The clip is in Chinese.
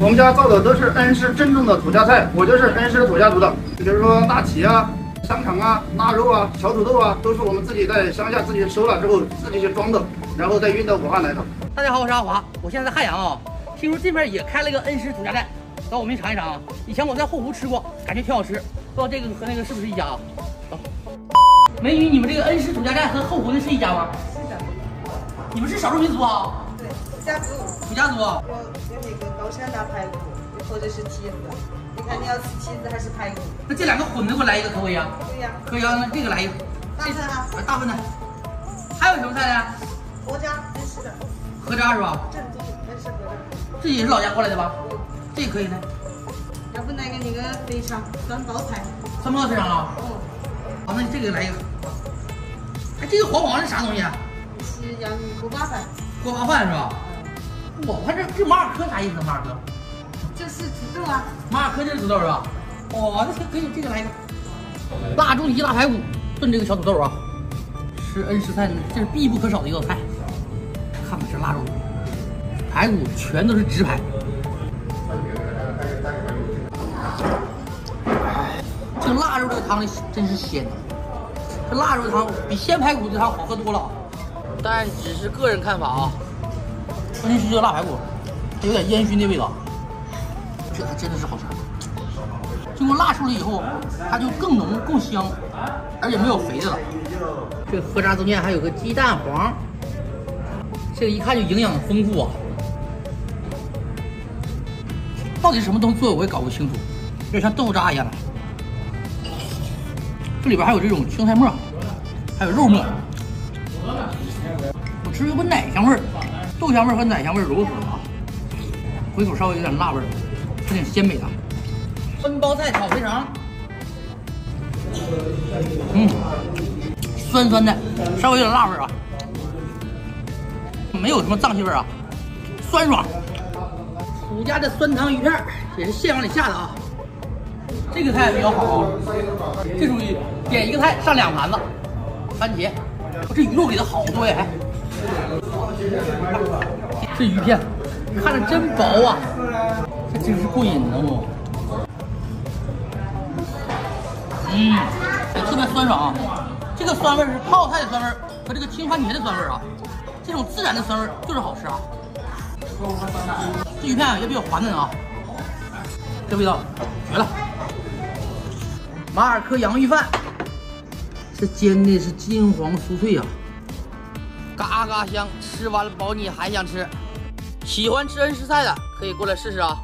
我们家做的都是恩施正宗的土家菜，我就是恩施土家族的。比如说腊蹄啊、香肠啊、腊肉啊、小土豆啊，都是我们自己在乡下自己收了之后自己去装的，然后再运到武汉来的。大家好，我是阿华，我现在在汉阳啊。听说这边也开了一个恩施土家菜，到我们去尝一尝啊。以前我在后湖吃过，感觉挺好吃，不知道这个和那个是不是一家啊？走。美女，你们这个恩施土家寨和后湖的是一家吗？是的，你们是少数民族啊？对，家族土家族。有有那个高山大排骨，或者是蹄子。你看你要吃蹄子还是排骨？那这两个混的，给我来一个可不可以啊？可以呀。可以啊，那这个来一个。大份啊。大份的。还有什么菜呢？合渣，恩施的。合渣是吧？正宗恩施合渣。这也是老家过来的吧？这个可以呢。要不来个那个肥肠酸包菜。酸包肥肠啊？嗯。好，那这个来一个。哎，这个黄黄是啥东西啊？是洋芋锅巴饭。锅巴饭是吧？我看这这马尔科啥意思？马尔科？就是土豆啊。马尔科就是土豆是吧？哦，那可以，这个来一个。腊猪蹄、腊排骨炖这个小土豆啊，是恩施菜，这是必不可少的一道菜。看看这腊肉，排骨全都是直排。这腊肉这个汤真是鲜，这腊肉汤比鲜排骨的汤好喝多了。但只是个人看法啊。关键是这辣排骨，它有点烟熏的味道，这还真的是好吃。经过辣处理以后，它就更浓更香，而且没有肥的了。这个合渣中间还有个鸡蛋黄，这个一看就营养丰富啊。到底什么东西做的我也搞不清楚，有点像豆腐渣一样的。这里边还有这种青菜末，还有肉末。我吃有个奶香味儿，豆香味和奶香味儿揉合啊，回口稍微有点辣味儿，还挺鲜美的。酸包菜炒肥肠，嗯，酸酸的，稍微有点辣味啊，没有什么脏气味啊，酸爽。土家的酸汤鱼片也是现往里下的啊，这个菜比较好，这属于点一个菜上两盘子。番茄，这鱼肉给的好多呀，还，这鱼片看着真薄啊，这真是过瘾哦。嗯，特别酸爽啊！这个酸味是泡菜的酸味和这个青番茄的酸味啊，这种自然的酸味就是好吃啊。这鱼片也比较滑嫩啊，这味道绝了。马尔科洋芋饭，这煎的是金黄酥脆啊，嘎嘎香，吃完了保你还想吃。喜欢吃恩施菜的可以过来试试啊。